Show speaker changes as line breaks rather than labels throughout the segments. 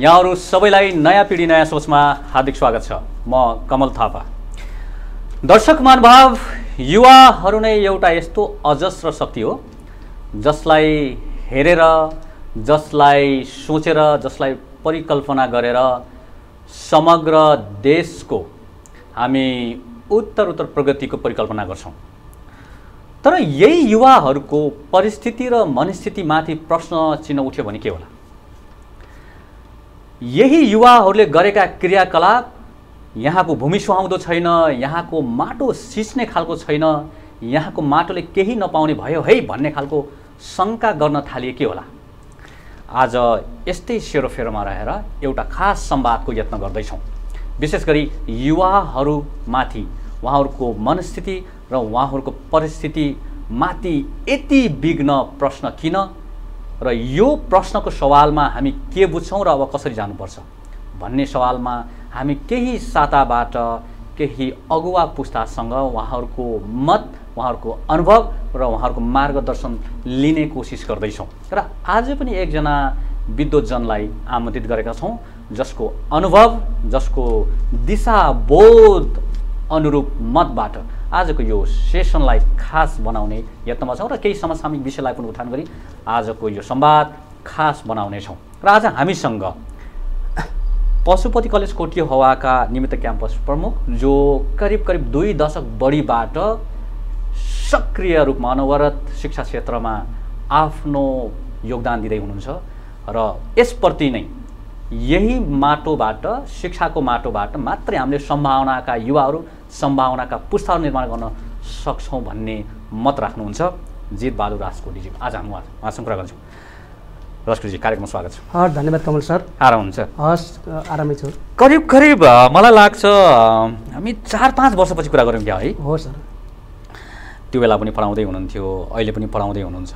यहाँहरू सबैलाई नयाँ पिँढी नयाँ सोचमा हार्दिक स्वागत छ। म कमल थापा। दर्शक महानुभाव युवाहरू नै एउटा यस्तो अजस्र शक्ति हो जसलाई हेरेर जसलाई सोचेर जसलाई परिकल्पना गरेर समग्र देशको हामी उत्तर उत्तर प्रगतिको परिकल्पना गर्छौँ। तर यही युवाहरूको परिस्थिति र मनस्थितिमाथि प्रश्न चिन्ह उठ्यो भने के होला? यही युवाहरूले गरेका क्रियाकलाप यहाँको भूमि सुहाउँदो छैन यहाँको माटो सिच्ने खालको छैन यहाँको माटोले केही नपाउने भयो है भन्ने खालको शङ्का गर्न थालिए के होला। आज यस्तै सेरोफेरोमा रहेर एउटा खास संवादको यत्न गर्दैछौँ। विशेष गरी युवाहरूमाथि उहाँहरूको मनस्थिति र उहाँहरूको परिस्थितिमाथि यति विघ्न प्रश्न किन र यो प्रश्नको सवालमा हामी के बुझ्छौँ र अब कसरी जानुपर्छ? भन्ने सवालमा हामी केही साताबाट केही अगुवा पुस्तासँग उहाँहरूको मत उहाँहरूको अनुभव र उहाँहरूको मार्गदर्शन लिने कोसिस गर्दैछौँ। र आज पनि एकजना विद्वतजनलाई आमन्त्रित गरेका छौँ जसको अनुभव जसको दिशाबोध अनुरूप मतबाट आजको यो सेसनलाई खास बनाउने यत्नमा छौँ र केही समसामयिक विषयलाई पनि उठान गरी आजको यो संवाद खास बनाउनेछौँ। र आज हामीसँग पशुपति कलेज कोटियो हवाका निमित्त क्याम्पस प्रमुख जो करिब करिब दुई दशक बढीबाट सक्रिय रूपमा अनवरत शिक्षा क्षेत्रमा आफ्नो योगदान दिँदै हुनुहुन्छ र यसप्रति नै यही माटोबाट शिक्षाको माटोबाट मात्रै हामीले सम्भावनाका युवाहरू सम्भावनाका पुस्ताहरू निर्माण गर्न सक्छौँ भन्ने मत राख्नुहुन्छ जित बहादुर राजकोटीजी आज हामी उहाँ उहाँसँग कुरा गर्छौँ। राजकोटीजी कार्यक्रममा स्वागत छ।
हस् धन्यवाद कमल सर।
आराम हुन्छ।
हस् आरामै छु।
करिब करिब मलाई लाग्छ हामी चार पाँच वर्षपछि कुरा गऱ्यौँ क्या है?
हो सर।
त्यो बेला पनि पढाउँदै हुनुहुन्थ्यो अहिले पनि पढाउँदै हुनुहुन्छ।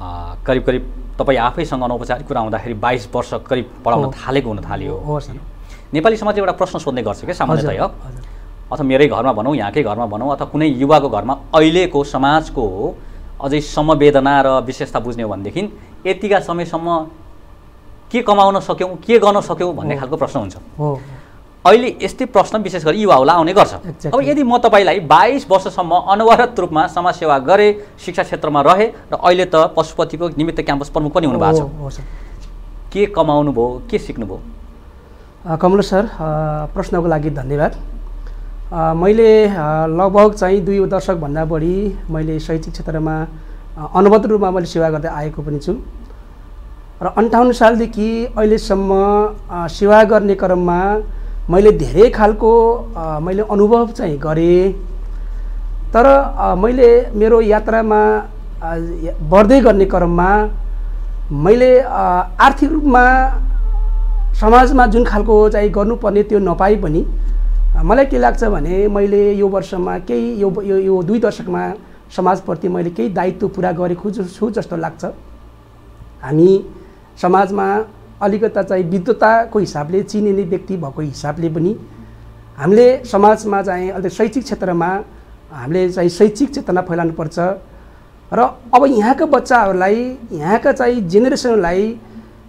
करिब करिब तपाईँ आफैसँग अनौपचारिक कुरा आउँदाखेरि बाइस वर्ष करिब पढाउन। थालेको हुन थाल्यो नेपाली समाजले एउटा प्रश्न सोध्ने गर्छ क्या सामान्यतया। अथवा मेरै घरमा भनौँ यहाँकै घरमा भनौँ अथवा कुनै युवाको घरमा अहिलेको समाजको अझै समवेदना र विशेषता बुझ्ने हो भनेदेखि यतिका समयसम्म के कमाउन सक्यौँ के गर्न सक्यौँ भन्ने। खालको प्रश्न हुन्छ
हो
अहिले यस्तै प्रश्न विशेष गरी युवाहरूलाई आउने गर्छ।
Exactly.
अब यदि म तपाईँलाई बाइस वर्षसम्म अनवरत रूपमा समाजसेवा गरेँ शिक्षा क्षेत्रमा रहेँ र अहिले त पशुपतिको निमित्त क्याम्पस प्रमुख पनि हुनुभएको छ। के कमाउनु भयो? के सिक्नुभयो
कमल सर प्रश्नको लागि धन्यवाद। मैले लगभग चाहिँ दुई दशकभन्दा बढी मैले शैक्षिक क्षेत्रमा अनवरत रूपमा मैले सेवा गर्दै आएको पनि छु। र अन्ठाउन्न सालदेखि अहिलेसम्म सेवा गर्ने क्रममा मैले धेरै खालको मैले अनुभव चाहिँ गरेँ। तर मैले मेरो यात्रामा बढ्दै गर्ने क्रममा मैले आर्थिक रूपमा समाजमा जुन खालको चाहिँ गर्नुपर्ने त्यो नपाए पनि मलाई के लाग्छ भने मैले यो वर्षमा केही यो यो यो दुई दशकमा समाजप्रति मैले केही दायित्व पुरा गरेको छु जस्तो लाग्छ। हामी समाजमा अलिकता चाहिँ विद्वताको हिसाबले चिनिने व्यक्ति भएको हिसाबले पनि हामीले समाजमा चाहिँ अलिक शैक्षिक क्षेत्रमा हामीले चाहिँ शैक्षिक चेतना फैलाउनुपर्छ। र अब यहाँका बच्चाहरूलाई यहाँका चाहिँ जेनेरेसनलाई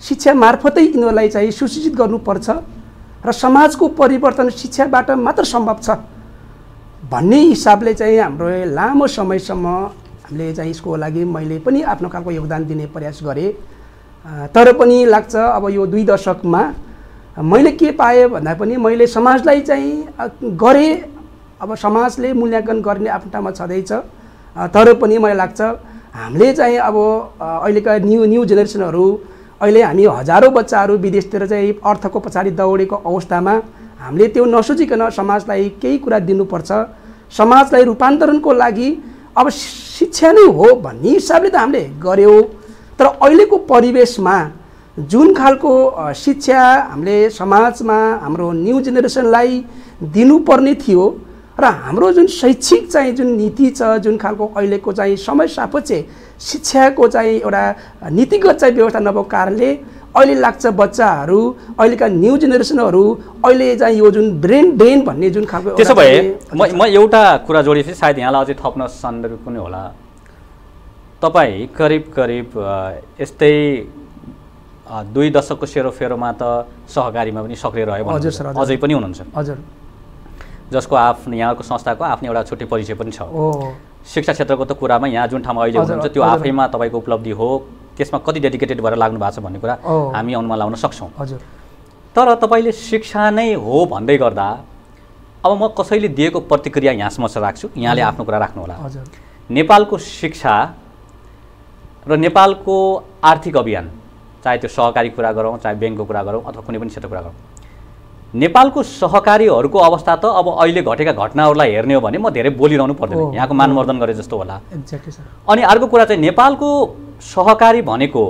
शिक्षा मार्फतै यिनीहरूलाई चाहिँ सुशिक्षित गर्नुपर्छ र समाजको परिवर्तन शिक्षाबाट मात्र सम्भव छ भन्ने हिसाबले चाहिँ हाम्रो लामो समयसम्म हामीले चाहिँ यसको लागि मैले पनि आफ्नो खालको योगदान दिने प्रयास गरेँ। तर पनि लाग्छ अब यो दुई दशकमा। मैले के पाएँ भन्दा पनि मैले समाजलाई चाहिँ गरेँ। अब समाजले मूल्याङ्कन गर्ने आफ्नो ठाउँमा छँदैछ तर पनि मलाई लाग्छ हामीले चाहिँ अब अहिलेका न्यु न्यू जेनेरेसनहरू अहिले हामी हजारौँ बच्चाहरू विदेशतिर चाहिँ अर्थको पछाडि दौडेको अवस्थामा हामीले त्यो नसोचिकन समाजलाई केही कुरा दिनुपर्छ। समाजलाई रूपान्तरणको लागि अब शिक्षा नै हो भन्ने हिसाबले त हामीले गऱ्यौँ तर अहिलेको परिवेशमा जुन खालको शिक्षा हामीले समाजमा हाम्रो न्यू जेनेरेसनलाई दिनुपर्ने थियो र हाम्रो जुन शैक्षिक चाहिँ जुन नीति छ जुन खालको अहिलेको चाहिँ समय सापेक्ष शिक्षाको चाहिँ एउटा नीतिगत चाहिँ व्यवस्था नभएको कारणले अहिले लाग्छ बच्चाहरू अहिलेका न्यू जेनेरेसनहरू अहिले चाहिँ यो जुन ब्रेन ड्रेन भन्ने जुन खालको
त्यसो भए म म एउटा कुरा जोडेपछि सायद यहाँलाई अझै थप्न सन्दर्भ पनि होला। तपाईँ करिब करिब यस्तै दुई दशकको सेरोफेरोमा त सहकारीमा पनि सक्रिय रह्यो। अझै पनि हुनुहुन्छ।
हजुर।
जसको आफ्नो यहाँको संस्थाको आफ्नो एउटा छुट्टै परिचय पनि छ। शिक्षा क्षेत्रको त कुरामा यहाँ जुन ठाउँमा अहिले हुनुहुन्छ त्यो। आफैमा तपाईँको उपलब्धि हो त्यसमा कति डेडिकेटेड भएर लाग्नु भएको छ भन्ने कुरा। हामी अनुमान लाउन सक्छौँ।
हजुर।
तर तपाईँले शिक्षा नै हो भन्दै गर्दा अब म कसैले दिएको प्रतिक्रिया यहाँसम्म राख्छु यहाँले आफ्नो कुरा राख्नुहोला।
हजुर।
नेपालको शिक्षा र नेपालको आर्थिक अभियान चाहे त्यो सहकारी कुरा गरौँ चाहे ब्याङ्कको कुरा गरौँ अथवा कुनै पनि क्षेत्रको कुरा गरौँ नेपालको सहकारीहरूको अवस्था त अब अहिले घटेका घटनाहरूलाई हेर्ने हो भने म धेरै बोलिरहनु पर्दैन। यहाँको मानवर्धन गरे जस्तो होला।
एक्ज्याक्टली सर
अनि अर्को कुरा चाहिँ नेपालको सहकारी भनेको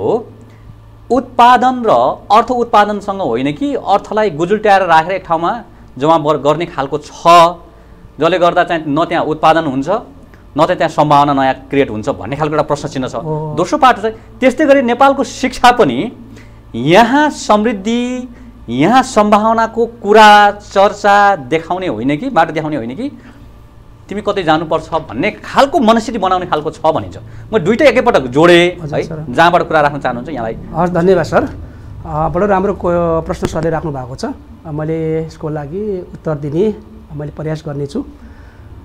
उत्पादन र अर्थ उत्पादनसँग होइन कि अर्थलाई गुजुल्ट्याएर राखेर एक ठाउँमा जम्मा बर- गर्ने खालको छ। जसले गर्दा चाहिँ न त्यहाँ उत्पादन हुन्छ न त त्यहाँ सम्भावना नयाँ क्रिएट हुन्छ भन्ने खालको एउटा प्रश्न चिन्ह छ। दोस्रो पाटो चाहिँ त्यस्तै गरी नेपालको शिक्षा पनि यहाँ समृद्धि यहाँ सम्भावनाको कुरा चर्चा देखाउने होइन कि बाटो देखाउने होइन कि? तिमी कतै जानुपर्छ भन्ने खालको मनस्थिति बनाउने खालको छ भनिन्छ। म दुइटै एकैपटक जोडेँ है। जहाँबाट कुरा राख्न चाहनुहुन्छ यहाँलाई।
हस् धन्यवाद सर। बडो राम्रो प्रश्न सरले राख्नु भएको छ। मैले यसको लागि उत्तर दिने मैले प्रयास गर्नेछु।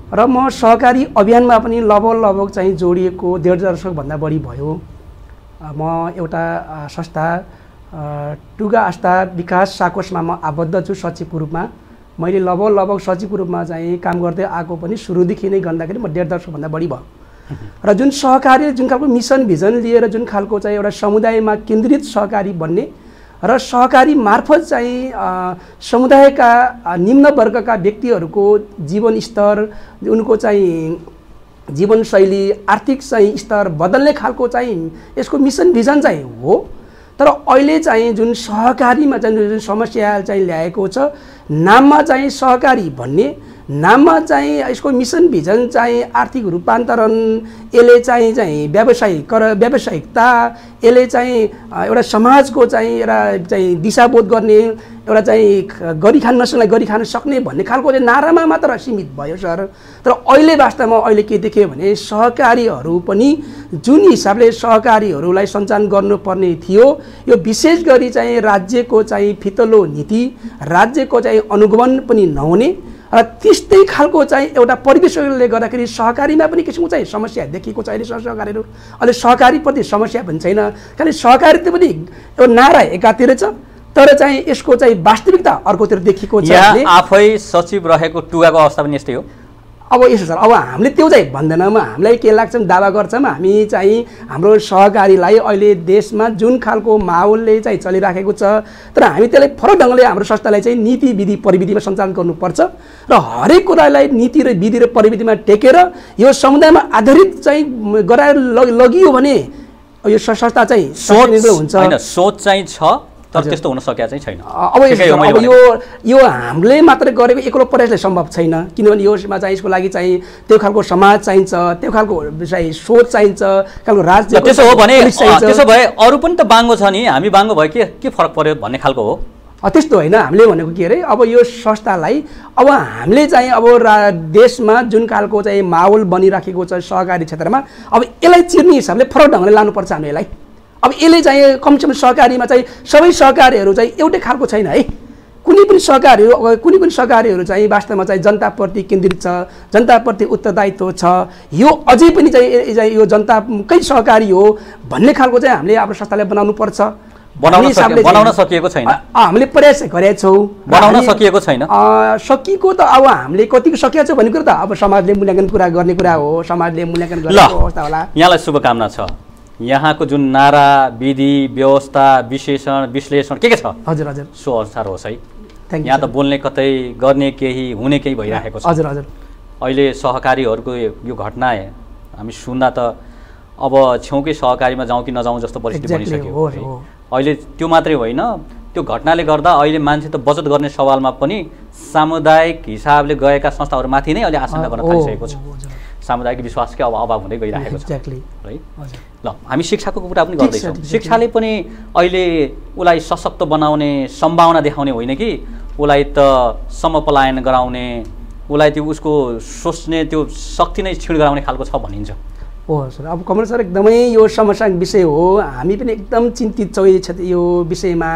र म सहकारी अभियानमा पनि लगभग लगभग चाहिँ जोडिएको डेढ दशकभन्दा बढी भयो। म एउटा संस्था टुगा आस्था विकास साकोसमा म आबद्ध छु सचिवको रूपमा। मैले लगभग लगभग सचिवको रूपमा चाहिँ काम गर्दै आएको पनि सुरुदेखि नै गर्दाखेरि म डेढ दशकभन्दा बढी भयो। र जुन सहकारी जुन खालको मिसन भिजन लिएर जुन खालको चाहिँ एउटा समुदायमा केन्द्रित सहकारी बन्ने र सहकारी मार्फत चाहिँ समुदायका निम्न वर्गका व्यक्तिहरूको जीवन स्तर उनको चाहिँ जीवनशैली आर्थिक चाहिँ स्तर बदल्ने खालको चाहिँ यसको मिसन भिजन चाहिँ हो। तर अहिले चाहिँ जुन सहकारीमा चाहिँ जुन समस्या चाहिँ ल्याएको छ नाममा चाहिँ सहकारी भन्ने नाममा चाहिँ यसको मिसन भिजन चाहिँ आर्थिक रूपान्तरण यसले चाहिँ चाहिँ व्यावसायिक व्यावसायिकता यसले चाहिँ एउटा समाजको चाहिँ एउटा चाहिँ दिशाबोध गर्ने एउटा चाहिँ गरी खान नसक्ने गरी खान सक्ने भन्ने खालको चाहिँ नारामा मात्र सीमित भयो सर। तर अहिले वास्तवमा अहिले के देख्यो भने सहकारीहरू पनि जुन हिसाबले सहकारीहरूलाई सञ्चालन गर्नुपर्ने थियो यो विशेष गरी चाहिँ राज्यको चाहिँ फितलो नीति राज्यको चाहिँ अनुगमन पनि नहुने र त्यस्तै खालको चाहिँ एउटा परिवेशले गर्दाखेरि सहकारीमा पनि किसिमको चाहिँ समस्या देखिएको छ अहिले सह- सहकारीहरू। अहिले सहकारीप्रति समस्या पनि छैन। खालि सहकारिता पनि एउटा नारा एकातिर छ तर चाहिँ यसको चाहिँ वास्तविकता अर्कोतिर देखिएको छ
आफै सचिव रहेको टुगाको अवस्था पनि यस्तै हो।
अब यसो छ अब हामीले त्यो चाहिँ भन्दैनौँ हामीलाई के लाग्छ दावा गर्छौँ हामी चाहिँ हाम्रो सहकारीलाई अहिले देशमा जुन खालको माहौलले चाहिँ चलिराखेको छ तर हामी त्यसलाई फरक ढङ्गले हाम्रो संस्थालाई चाहिँ नीति विधि प्रविधिमा सञ्चालन गर्नुपर्छ र हरेक कुरालाई नीति र विधि र प्रविधिमा टेकेर यो समुदायमा आधारित चाहिँ गराएर लग- लगियो भने यो संस्था चाहिँ
सोच
हुन्छ।
सोच चाहिँ छ तर। त्यस्तो हुन सकेका चाहिँ छैन।
अब यो यो हामीले मात्रै गरेको एक्लो प्रयासले सम्भव छैन। किनभने योमा चाहिँ यसको लागि चाहिँ त्यो खालको समाज चाहिन्छ त्यो खालको चाहिँ सोच चाहिन्छ खालको राज्य
त्यसो हो भने त्यसो भए अरू पनि त बाङ्गो छ नि। हामी बाङ्गो भयो के के फरक पर्यो भन्ने खालको हो।
त्यस्तो होइन। हामीले भनेको के अरे अब यो संस्थालाई अब हामीले चाहिँ अब रा देशमा जुन खालको चाहिँ माहौल बनिराखेको छ सहकारी क्षेत्रमा अब यसलाई चिर्ने हिसाबले फरक ढङ्गले लानुपर्छ हामीले यसलाई अब यसले चाहिँ कमसेकम सहकारीमा चाहिँ सबै सहकारीहरू चाहिँ एउटै खालको छैन है। कुनै पनि सहकारीहरू कुनै पनि सहकारीहरू चाहिँ वास्तवमा चाहिँ जनताप्रति केन्द्रित छ जनताप्रति उत्तरदायित्व छ यो अझै पनि चाहिँ यो जनताकै सहकारी हो भन्ने खालको चाहिँ हामीले आफ्नो संस्थालाई बनाउनु पर्छ।
बनाउन सकिएको छैन।
हामीले प्रयास गरेका छौँ।
बनाउन सकिएको छैन।
सकिएको त अब हामीले कतिको सकिएको छ भन्ने कुरो त अब समाजले मूल्याङ्कन कुरा गर्ने कुरा हो समाजले मूल्याङ्कन
ल
गरेको अवस्था होला।
यहाँलाई शुभकामना छ। यहाँको जुन नारा विधि व्यवस्था विशेषण विश्लेषण के के छ?
हजुर हजुर।
सो अनुसार होस् है। यहाँ त बोल्ने कतै गर्ने केही हुने केही भइराखेको छ।
हजुर हजुर।
अहिले सहकारीहरूको यो घटना हामी सुन्दा त अब छेउकै सहकारीमा जाउँ कि नजाउँ जस्तो परिस्थिति बनिसक्यो। अहिले त्यो मात्रै होइन त्यो घटनाले गर्दा अहिले मान्छे त बचत गर्ने सवालमा पनि सामुदायिक हिसाबले गएका संस्थाहरूमाथि नै अहिले आशंका गर्न थालिसकेको छ। सामुदायिक विश्वासकै अब अभाव हुँदै गइरहेको छ। है। ल हामी शिक्षाको कुरा पनि गर्दैछौँ। शिक्षाले पनि अहिले उसलाई सशक्त बनाउने सम्भावना देखाउने होइन कि? उसलाई त समपलायन गराउने उसलाई त्यो उसको सोच्ने त्यो शक्ति नै छिड गराउने खालको छ भनिन्छ।
हो सर। अब कमल सर एकदमै यो समस्याको विषय हो। हामी पनि एकदम चिन्तित छौँ यो क्षेत्र यो विषयमा।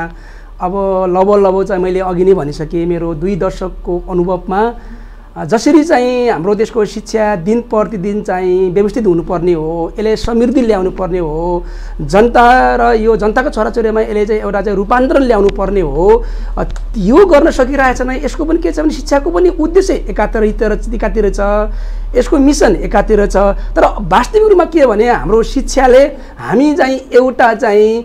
अब लबो लबो चाहिँ मैले अघि नै भनिसकेँ मेरो दुई दशकको अनुभवमा जसरी चाहिँ हाम्रो देशको शिक्षा दिन प्रतिदिन चाहिँ व्यवस्थित हुनुपर्ने हो यसले समृद्धि ल्याउनु पर्ने हो जनता र यो जनताको छोराछोरीमा यसले चाहिँ एउटा चाहिँ रूपान्तरण ल्याउनु पर्ने हो यो गर्न सकिरहेछ भने यसको पनि के छ भने शिक्षाको पनि उद्देश्य एकातिर एकातिर छ यसको मिसन एकातिर छ तर वास्तविक रूपमा के भने हाम्रो शिक्षाले हामी चाहिँ एउटा चाहिँ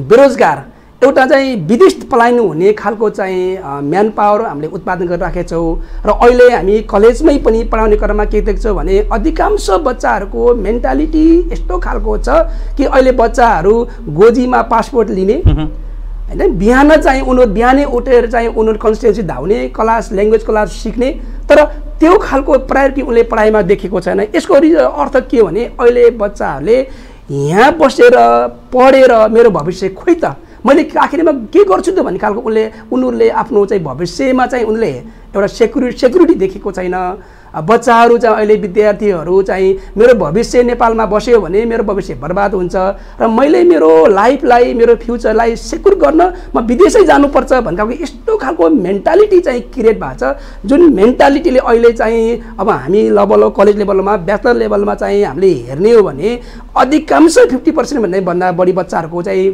बेरोजगार एउटा चाहिँ विदेश पलायन हुने खालको चाहिँ म्यान पावर हामीले उत्पादन गरिराखेका छौँ। र अहिले हामी कलेजमै पनि पढाउने क्रममा के देख्छौँ भने अधिकांश बच्चाहरूको मेन्टालिटी यस्तो खालको छ कि अहिले बच्चाहरू गोजीमा पासपोर्ट लिने। होइन बिहान चाहिँ उनीहरू बिहानै उठेर चाहिँ उनीहरू कन्सिस्टेन्सी धाउने क्लास ल्याङ्ग्वेज क्लास सिक्ने। तर त्यो खालको प्रायोरिटी उनले पढाइमा देखेको छैन। यसको रि अर्थ के हो भने अहिले बच्चाहरूले यहाँ बसेर पढेर मेरो भविष्य खोइ त मैले आखिरमा के गर्छु त भन्ने खालको उनले उनीहरूले आफ्नो चाहिँ भविष्यमा चाहिँ उनले एउटा सेक्युरिटी सेक्युरिटी देखेको छैन। बच्चाहरू चाहिँ अहिले विद्यार्थीहरू चाहिँ मेरो भविष्य नेपालमा बस्यो भने मेरो भविष्य बर्बाद हुन्छ र मैले मेरो लाइफलाई मेरो फ्युचरलाई सेक्युर गर्न म विदेशै जानुपर्छ भन्ने यस्तो खालको मेन्टालिटी चाहिँ क्रिएट भएको छ जुन मेन्टालिटीले अहिले चाहिँ अब हामी लेभल कलेज लेभलमा ब्याचलर लेभलमा चाहिँ हामीले हेर्ने हो भने अधिकांश फिफ्टी पर्सेन्ट भन्दा भन्दा बढी बच्चाहरूको चाहिँ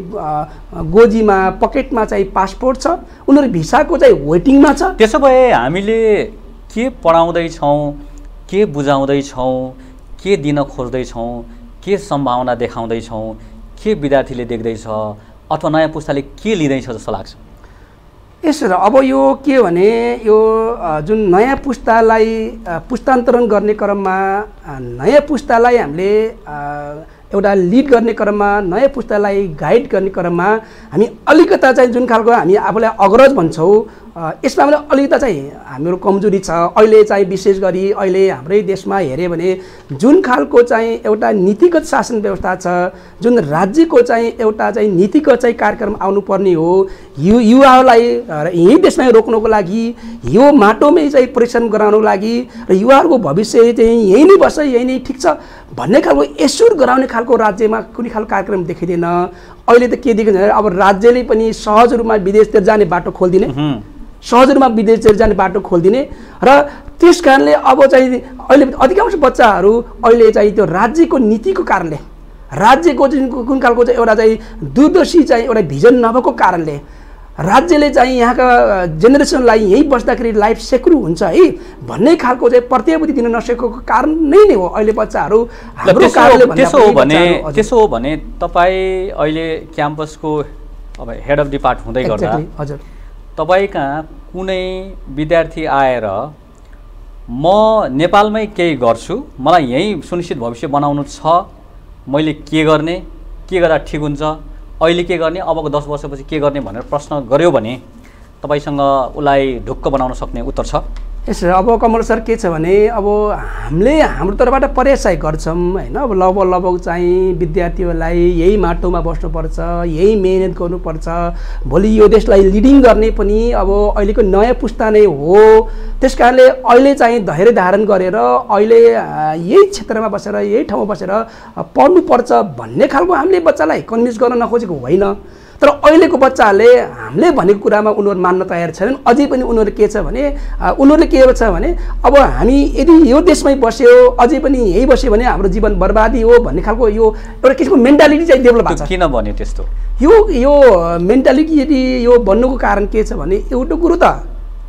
गोजीमा पकेटमा चाहिँ पासपोर्ट छ उनीहरू भिसाको चाहिँ वेटिङमा छ।
त्यसो भए हामीले के पढाउँदैछौँ के बुझाउँदैछौँ के दिन खोज्दैछौँ के सम्भावना देखाउँदैछौँ के विद्यार्थीले देख्दैछ अथवा नयाँ पुस्ताले के लिँदैछ जस्तो लाग्छ?
यस अब यो के भने यो जुन नयाँ पुस्तालाई पुस्तान्तरण गर्ने क्रममा नयाँ पुस्तालाई हामीले एउटा लिड गर्ने क्रममा नयाँ पुस्तालाई गाइड गर्ने क्रममा हामी अलिकता चाहिँ जुन खालको हामी आफूलाई अग्रज भन्छौँ यसमा पनि अलिकता चाहिँ हाम्रो कमजोरी छ। अहिले चाहिँ विशेष गरी अहिले हाम्रै देशमा हेऱ्यो भने जुन खालको चाहिँ एउटा नीतिगत शासन व्यवस्था छ जुन राज्यको चाहिँ एउटा चाहिँ नीतिगत चाहिँ कार्यक्रम आउनुपर्ने हो यु युवाहरूलाई यहीँ देशमै रोक्नको लागि यो माटोमै चाहिँ परिश्रम गराउनको लागि र युवाहरूको भविष्य चाहिँ यहीँ नै बस्छ यहीँ नै ठिक छ भन्ने खालको एस्योर गराउने खालको राज्यमा कुनै खालको कार्यक्रम देखिँदैन। अहिले त के देखिन्छ भने अब राज्यले पनि सहज रूपमा विदेशतिर जाने बाटो खोलिदिने। सहज रूपमा विदेशतिर जाने बाटो खोलिदिने र त्यस कारणले अब चाहिँ अहिले अधिकांश बच्चाहरू अहिले चाहिँ त्यो राज्यको नीतिको कारणले राज्यको जुन कुन खालको चाहिँ एउटा चाहिँ दूरदर्शी चाहिँ एउटा भिजन नभएको कारणले राज्यले चाहिँ यहाँका जेनेरेसनलाई यहीँ बस्दाखेरि लाइफ सेक्युर हुन्छ है भन्ने खालको चाहिँ प्रत्याभूति दिन नसकेको कारण नै नै हो अहिले बच्चाहरू हाम्रो
त्यसो
कारणले
त्यसो हो भने। त्यसो हो भने तपाईँ अहिले क्याम्पसको अब हेड अफ डिपार्ट हुँदै गर्दा
हजुर
तपाईँ कहाँ कुनै विद्यार्थी आएर म नेपालमै केही गर्छु मलाई यहीँ सुनिश्चित भविष्य बनाउनु छ मैले के गर्ने के गर्दा ठिक हुन्छ अहिले के गर्ने अबको दस वर्षपछि के गर्ने भनेर प्रश्न गऱ्यो भने तपाईँसँग उसलाई ढुक्क बनाउन सक्ने उत्तर छ।
यस अब कमल सर के छ भने अब हामीले हाम्रो तर्फबाट प्रयास गर्छौँ होइन? अब लगभग लगभग चाहिँ विद्यार्थीहरूलाई यही माटोमा बस्नुपर्छ यही मेहनत गर्नुपर्छ। भोलि यो देशलाई लिडिङ गर्ने पनि अब अहिलेको नयाँ पुस्ता नै हो। त्यस कारणले अहिले चाहिँ धैर्य धारण गरेर अहिले यही क्षेत्रमा बसेर यही ठाउँमा बसेर पढ्नुपर्छ भन्ने खालको हामीले बच्चालाई कन्भिन्स गर्न नखोजेको होइन। तर अहिलेको बच्चाहरूले हामीले भनेको कुरामा उनीहरू मान्न तयार छैनन्। अझै पनि उनीहरू के छ भने उनीहरूले के छ भने अब हामी यदि यो देशमै बस्यो अझै पनि यहीँ बस्यो भने हाम्रो जीवन बर्बादी हो भन्ने खालको यो एउटा किसिमको मेन्टालिटी चाहिँ डेभलप भएको छ।
किन भन्यो त्यस्तो?
यो यो मेन्टालिटी यदि यो बन्नुको कारण के छ भने एउटा कुरो त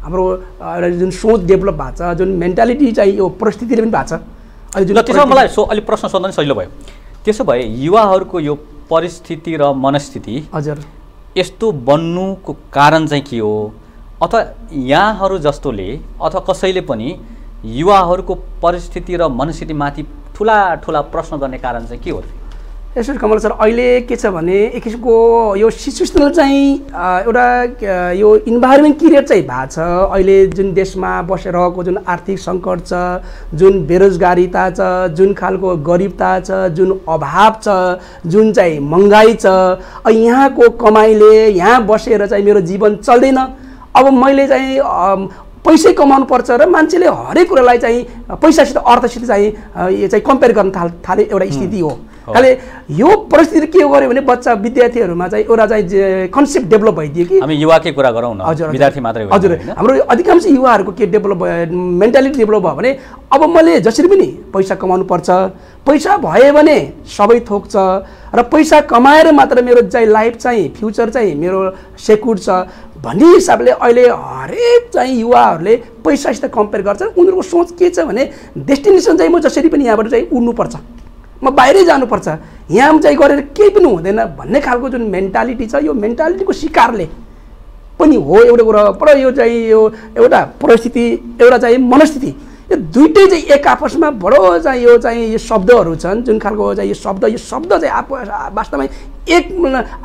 हाम्रो एउटा जुन सोच डेभलप भएको छ जुन मेन्टालिटी चाहिँ यो परिस्थितिले पनि भएको छ। अहिले
ल त्यसो भए
परिस्थिति-
मलाई सो अलिक प्रश्न सोध्न नि सजिलो भयो। त्यसो भए युवाहरूको यो परिस्थिति र मनस्थिति
हजुर।
यस्तो बन्नुको कारण चाहिँ के हो? अथवा यहाँहरू जस्तोले अथवा कसैले पनि युवाहरूको परिस्थिति र मनस्थितिमाथि ठुला ठुला प्रश्न गर्ने कारण चाहिँ के हो?
यसो कमल सर अहिले के छ भने एक किसिमको यो सिचुएसनल चाहिँ एउटा यो इन्भाइरोमेन्ट क्रिएट चाहिँ भएको छ। अहिले जुन देशमा बसेर रहेको जुन आर्थिक सङ्कट छ जुन बेरोजगारिता छ जुन खालको गरिबता छ जुन अभाव छ जुन चाहिँ महँगाइ छ यहाँको कमाइले यहाँ बसेर चाहिँ मेरो जीवन चल्दैन। अब मैले चाहिँ पैसै कमाउनु पर्छ र मान्छेले हरेक कुरालाई चाहिँ पैसासित अर्थसित चाहिँ यो चाहिँ कम्पेयर गर्न थाल थाले एउटा स्थिति हो। खाले यो परिस्थिति के गर्यो भने बच्चा विद्यार्थीहरूमा चाहिँ एउटा चाहिँ कन्सेप्ट डेभलप भइदियो कि?
हामी युवाकै कुरा गरौँ न।
हजुर।
विद्यार्थी मात्रै
हजुर? हाम्रो अधिकांश युवाहरूको के डेभलप भयो मेन्टालिटी डेभलप भयो भने अब मैले जसरी पनि पैसा कमाउनु पर्छ पैसा भयो भने सबै थोक छ र पैसा कमाएर मात्र मेरो चाहिँ लाइफ चाहिँ फ्युचर चाहिँ मेरो सेक्युर छ भन्ने हिसाबले अहिले हरेक चाहिँ युवाहरूले पैसासित कम्पेयर गर्छन् उनीहरूको सोच के छ भने डेस्टिनेसन चाहिँ म जसरी पनि यहाँबाट चाहिँ उड्नुपर्छ। म बाहिरै जानुपर्छ। यहाँ चाहिँ गरेर केही पनि हुँदैन भन्ने खालको जुन मेन्टालिटी छ यो मेन्टालिटीको शिकारले पनि हो एउटा कुरा। पर यो चाहिँ यो एउटा परिस्थिति एउटा चाहिँ मनस्थिति। यो दुइटै चाहिँ एक आपसमा बडो चाहिँ यो चाहिँ यो शब्दहरू छन् जुन खालको चाहिँ यो शब्द यो शब्द चाहिँ आप वास्तवमा एक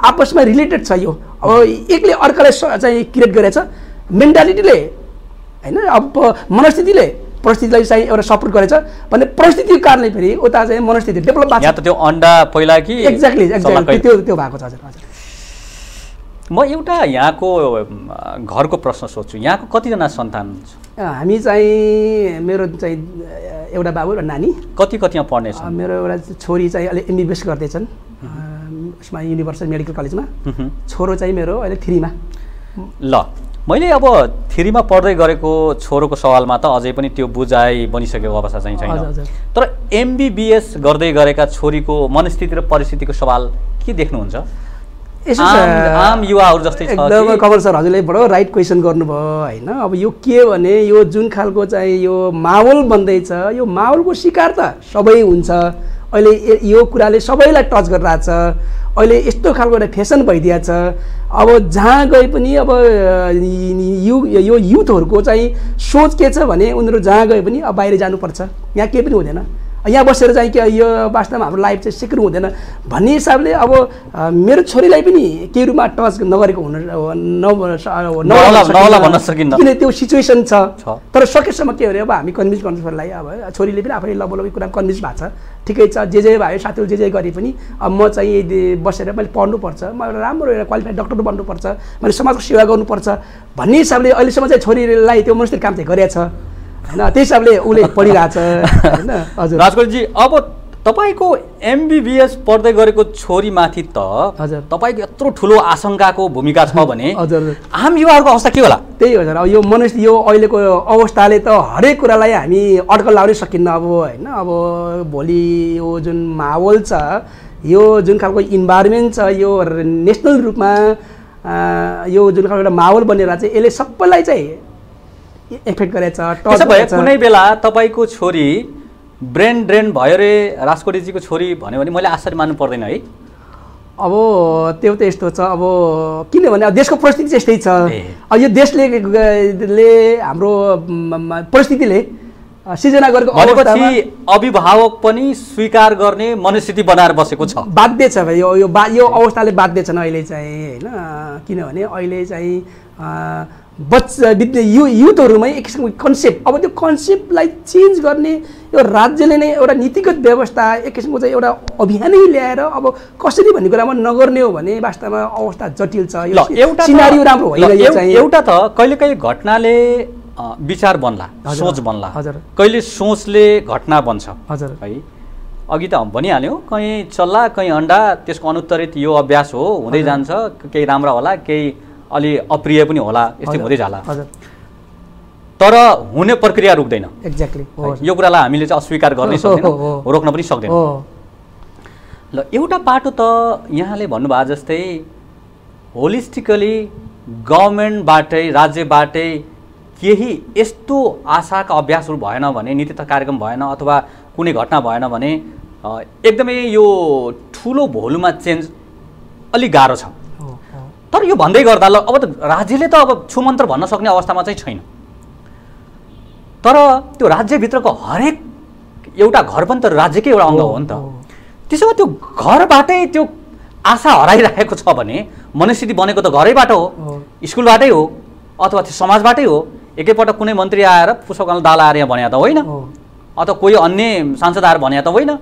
आपसमा रिलेटेड छ यो। अब एकले अर्कालाई चाहिँ क्रिएट गरेछ। मेन्टालिटीले होइन अब मनस्थितिले परिस्थितिलाई चाहिँ एउटा सपोर्ट गरेछ। भने परिस्थितिको कारणले फेरि उता चाहिँ मनस्थिति डेभलप भएको
यहाँ त त्यो अन्डा पहिला कि
छ एक्ज्याक्टली? एक्ज्याक्टली त्यो त्यो भएको छ हजुर हजुर।
म एउटा यहाँको घरको प्रश्न सोध्छु। यहाँको कतिजना सन्तान छ?
हामी चाहिँ मेरो चाहिँ एउटा बाबु र नानी।
कति कतिमा
अ,
पढ्नेछन्
मेरो एउटा छोरी चाहिँ अहिले एमबिबिएस गर्दैछन्। उसमा युनिभर्सल मेडिकल कलेजमा। छोरो चाहिँ मेरो अहिले थ्रीमा।
ल। मैले अब थ्रीमा पढ्दै गरेको छोरोको सवालमा त अझै पनि त्यो बुझाइ बनिसकेको अवस्था चाहिँ छैन। तर एमबिबिएस गर्दै गरेका छोरीको मनस्थिति र परिस्थितिको सवाल के देख्नुहुन्छ? आम युवाहरू जस्तै
एकदम? कमल सर हजुरले बडो राइट क्वेसन गर्नुभयो होइन? अब यो के भने यो जुन खालको चाहिँ यो माहौल बन्दैछ यो माहौलको शिकार त सबै हुन्छ। अहिले यो कुराले सबैलाई टच गरिरहेछ। अहिले यस्तो खालको एउटा फेसन भइदिएछ। अब जहाँ गए पनि अब यु यो युथहरूको चाहिँ सोच के छ भने उनीहरू जहाँ गए पनि अब बाहिर जानुपर्छ। यहाँ केही पनि हुँदैन। यहाँ बसेर चाहिँ के यो वास्तवमा हाम्रो लाइफ चाहिँ सिक्नु हुँदैन। भन्ने हिसाबले अब मेरो छोरीलाई पनि केही रूपमा टच नगरेको हुन
भन्न सकिन्न।
किन त्यो सिचुएसन छ। तर सकेसम्म के भने अब हामी कन्भिन्स गर्नु छोरीलाई अब छोरीले पनि आफैले लबलबी कुरा कन्भिन्स भएको छ। ठिकै छ जे जे भयो साथीहरू जे जे गरे पनि अब म चाहिँ बसेर मैले पढ्नुपर्छ। म एउटा राम्रो एउटा क्वालिफाइड डक्टर बन्नुपर्छ। मैले समाजको सेवा गर्नुपर्छ। भन्ने हिसाबले अहिलेसम्म चाहिँ छोरीलाई त्यो मनस्थित काम चाहिँ गरेछ होइन त्यही हिसाबले उसले पढिरहेछ होइन हजुर।
राजकोटजी अब तपाईँको एमबिबिएस पढ्दै गरेको छोरीमाथि त
हजुर।
तपाईँको यत्रो ठुलो आशंकाको भूमिका छ भने
हजुर। हजुर
आम युवाहरूको अवस्था के होला?
त्यही हो सर अब यो मनुष्य यो अहिलेको अवस्थाले त हरेक कुरालाई हामी अड्कल लाउनै सकिन्न अब होइन अब भोलि यो जुन माहौल छ यो जुन खालको इन्भाइरोमेन्ट छ यो नेसनल रूपमा यो जुन खालको एउटा माहौल बनेर चाहिँ यसले सबैलाई चाहिँ एफेक्ट गरेछ
त्यसो भए। कुनै बेला तपाईँको छोरी ब्रेन ड्रेन भयो रे राजकोटीजीको छोरी भन्यो भने मैले आश्चर्य मान्नु पर्दैन है।
अब त्यो त यस्तो छ अब किनभने अब देशको परिस्थिति चाहिँ यस्तै छ। अब यो देशले ले हाम्रो परिस्थितिले सिर्जना गरेको
अभिभावक पनि स्वीकार गर्ने मनस्थिति बनाएर बसेको छ।
बाध्य छ भाइ यो यो बा यो अवस्थाले बाध्य छन् अहिले चाहिँ होइन? किनभने अहिले चाहिँ बच्चा विद्या यु युथहरूमै एक किसिमको कन्सेप्ट अब त्यो कन्सेप्टलाई चेन्ज गर्ने यो राज्यले नै एउटा नीतिगत व्यवस्था एक किसिमको चाहिँ एउटा अभियानै ल्याएर अब कसरी भन्ने कुरामा नगर्ने हो भने वास्तवमा अवस्था जटिल छ।
एउटा
राम्रो होइन
एउटा त कहिलेकाहीँ घटनाले विचार बन्ला सोच बन्ला।
हजुर।
कहिले सोचले घटना बन्छ।
हजुर।
है अघि त भनिहाल्यो कहीँ चल्ला कहीँ अन्डा त्यसको अनुत्तरित यो अभ्यास हो हुँदै। जान्छ केही राम्रो होला केही अलि अप्रिय पनि होला यस्तै हुँदै जाला। तर हुने प्रक्रिया रुक्दैन।
एक्ज्याक्टली
यो कुरालाई हामीले चाहिँ अस्वीकार गर्नै सक्दैनौँ। रोक्न पनि सक्दैनौँ। ल एउटा बाटो त यहाँले भन्नुभएको जस्तै होलिस्टिकली गभर्मेन्टबाटै राज्यबाटै केही यस्तो आशाका अभ्यासहरू भएन भने नीति तथा कार्यक्रम भएन अथवा कुनै घटना भएन भने एकदमै यो ठुलो भोलुमा चेन्ज अलिक गाह्रो छ। तर यो भन्दै गर्दा ल अब त राज्यले त अब छुमन्त्र भन्न सक्ने अवस्थामा चाहिँ छैन तर त्यो राज्यभित्रको हरेक एउटा घर पनि त राज्यकै एउटा अङ्ग हो नि त। त्यसो भए त्यो घरबाटै त्यो आशा हराइरहेको छ भने मनस्थिति बनेको त घरैबाट हो। स्कुलबाटै हो अथवा त्यो समाजबाटै हो एकैपल्ट कुनै मन्त्री आएर पुस्तकाल दाल आएर यहाँ भने त होइन। अथवा कोही अन्य सांसद आएर भने त होइन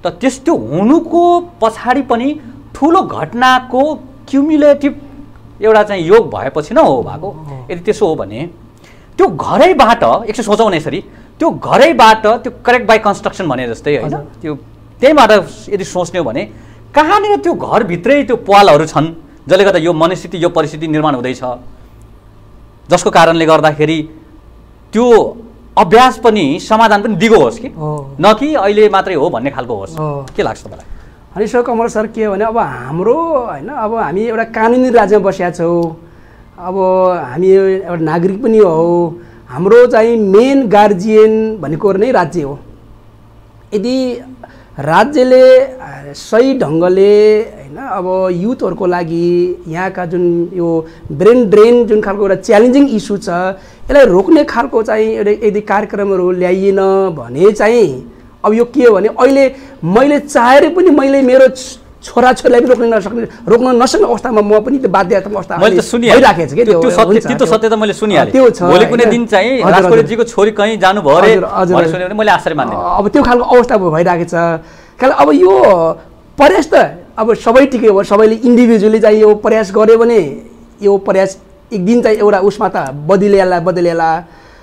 त त्यस्तो हुनुको पछाडि पनि ठुलो घटनाको क्युमुलेटिभ एउटा चाहिँ योग भएपछि न हो भएको। यदि त्यसो हो भने त्यो घरैबाट एकछिन सोचौँ न यसरी त्यो घरैबाट त्यो करेक्ट बाई कन्स्ट्रक्सन भने जस्तै होइन। त्यो त्यहीँबाट यदि सोच्ने हो भने कहाँनिर त्यो घरभित्रै त्यो पालहरू छन् जसले गर्दा यो मनस्थिति यो परिस्थिति निर्माण हुँदैछ जसको कारणले गर्दाखेरि त्यो अभ्यास पनि समाधान पनि दिगो होस् कि। न कि अहिले मात्रै हो भन्ने खालको होस्। के लाग्छ तपाईँलाई
अनि सर कमल सर के भने अब हाम्रो होइन अब हामी एउटा कानुनी राज्यमा बसेका छौँ। अब हामी एउटा नागरिक पनि हो। हाम्रो चाहिँ मेन गार्जियन भनेको नै राज्य हो। यदि राज्यले सही ढङ्गले होइन अब युथहरूको लागि यहाँका जुन यो ब्रेन ड्रेन जुन खालको एउटा च्यालेन्जिङ इस्यु छ यसलाई रोक्ने खालको चाहिँ एउटा यदि कार्यक्रमहरू ल्याइएन भने चाहिँ अब यो के हो भने अहिले मैले चाहेर पनि मैले मेरो छोराछोरीलाई पनि रोक्न नसक्ने रोक्न नसक्ने अवस्थामा म पनि त्यो बाध्यात्मक अवस्था
मैले त
छ कि
त्यो त्यो सत्य त्यो त
त्यो-
सत्य त मैले सुनिहालेँ।
त्यो छ
भोलि कुनै? दिन चाहिँ। राजकोटजीको छोरी कहीँ जानुभयो अरे। सुन्यो भने मैले आश्चर्य मान्दिनँ।
अब त्यो खालको अवस्था भइरहेको छ। कारण अब यो प्रयास त अब सबै ठिकै हो। सबैले इन्डिभिजुअली चाहिँ यो प्रयास गर्यो भने यो प्रयास एक दिन चाहिँ एउटा उसमा त बदलिएला बदलिएला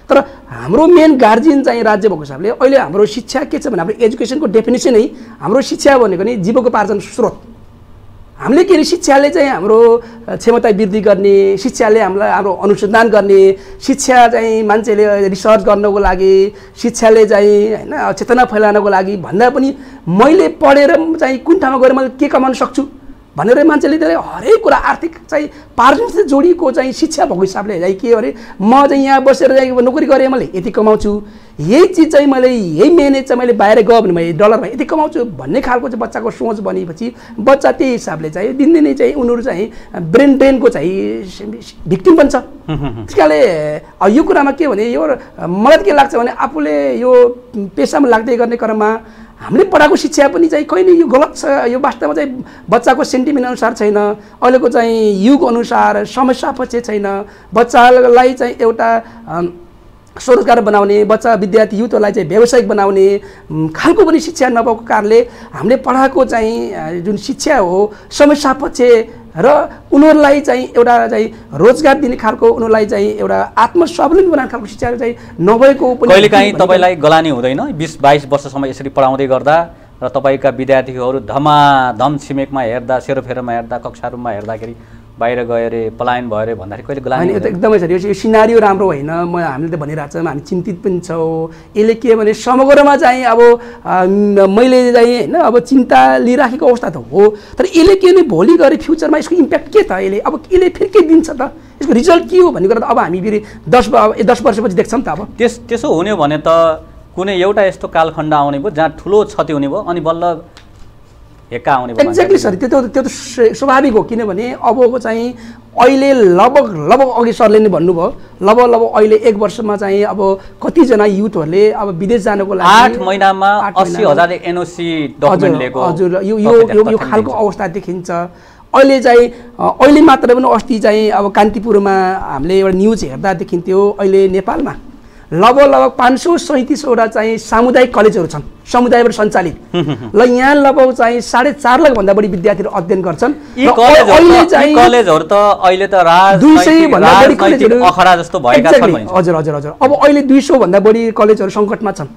तर हाम्रो मेन गार्जियन चाहिँ राज्य भएको हिसाबले अहिले हाम्रो शिक्षा के छ भने हाम्रो एजुकेसनको डेफिनेसनै हाम्रो शिक्षा भनेको नि जीवकोपार्जन स्रोत। हामीले के अरे शिक्षाले चाहिँ हाम्रो क्षमता वृद्धि गर्ने शिक्षाले हामीलाई हाम्रो अनुसन्धान गर्ने शिक्षा चाहिँ मान्छेले रिसर्च गर्नको लागि शिक्षाले चाहिँ होइन चेतना फैलाउनको लागि भन्दा पनि मैले पढेर चाहिँ कुन ठाउँमा गएर मैले के कमाउन सक्छु? भनेर मान्छेले त्यसलाई हरेक कुरा आर्थिक चाहिँ पार्जनसित जोडिएको चाहिँ शिक्षा भएको हिसाबले चाहिँ के अरे म चाहिँ यहाँ बसेर चाहिँ नोकरी गरेँ मैले यति कमाउँछु। यही चिज चाहिँ मैले यही मेहनत चाहिँ मैले बाहिर गयो भने मैले डलरमा यति कमाउँछु भन्ने खालको चाहिँ बच्चाको सोच बनेपछि बच्चा त्यही हिसाबले चाहिँ दिनदिनै चाहिँ उनीहरू चाहिँ ब्रेन ड्रेनको चाहिँ भिक्टिम बन्छ। त्यस कारणले यो कुरामा के भने यो मलाई के लाग्छ भने आफूले यो पेसामा लाग्दै गर्ने क्रममा हामीले पढाएको शिक्षा पनि चाहिँ कहिले यो गलत छ यो वास्तवमा चाहिँ बच्चाको सेन्टिमेन्ट अनुसार छैन। अहिलेको चाहिँ युग अनुसार समस्या पछि छैन। बच्चालाई चाहिँ एउटा स्वरोजगार बनाउने बच्चा विद्यार्थी युथहरूलाई चाहिँ व्यावसायिक बनाउने खालको पनि शिक्षा नभएको कारणले हामीले पढाएको चाहिँ जुन शिक्षा हो समस्या पछि र उनीहरूलाई चाहिँ एउटा चाहिँ रोजगार दिने खालको उनीहरूलाई चाहिँ एउटा आत्मस्वावलम्बी बनाउने खालको शिक्षा चाहिँ नभएको
कहिलेकाहीँ तपाईँलाई गलानी हुँदैन? बिस बाइस वर्षसम्म यसरी पढाउँदै गर्दा र तपाईँका विद्यार्थीहरू धमाधम छिमेकमा हेर्दा सेरोफेरोमा हेर्दा कक्षा रुममा हेर्दाखेरि बाहिर गयो अरे पलायन भयो अरे भन्दाखेरि कहिले
होइन यो त? एकदमै छ। यो यो सिनारियो राम्रो होइन। म हामीले त भनिरहेको छौँ हामी चिन्तित पनि छौँ। यसले के भने समग्रमा चाहिँ अब मैले चाहिँ होइन अब चिन्ता लिइराखेको अवस्था त हो। तर यसले के भने भोलि गएर फ्युचरमा यसको इम्प्याक्ट के त यसले? अब यसले फेरि के दिन्छ त? यसको रिजल्ट के हो भन्ने कुरा त अब हामी फेरि दस दस वर्षपछि देख्छौँ त अब।
त्यस त्यसो हुने भने त कुनै एउटा यस्तो कालखण्ड आउने भयो जहाँ ठुलो क्षति हुने भयो अनि बल्ल हेक्का आउने
एक्ज्याक्टली सर त्यो त्यो त स्व- स्वाभाविक हो किनभने अबको चाहिँ अहिले लगभग लगभग अघि सरले नै भन्नुभयो लगभग लगभग अहिले एक वर्षमा चाहिँ अब कतिजना युथहरूले अब विदेश जानको लागि
आठ महिनामा अस्सी
महिनामा-
हजार एनओसी
हजुर यो यो खालको। अवस्था देखिन्छ। अहिले चाहिँ अहिले मात्र पनि अस्ति चाहिँ अब कान्तिपुरमा हामीले एउटा न्युज हेर्दा देखिन्थ्यो अहिले नेपालमा। लगभग लगभग पाँच सौ सैँतिसवटा चाहिँ सामुदायिक कलेजहरू छन् समुदायबाट सञ्चालित। ल यहाँ लगभग चाहिँ साढे चार लाखभन्दा बढी विद्यार्थीहरू अध्ययन गर्छन्। हजुर हजुर हजुर। अब अहिले दुई सौ भन्दा बढी कलेजहरू सङ्कटमा छन्।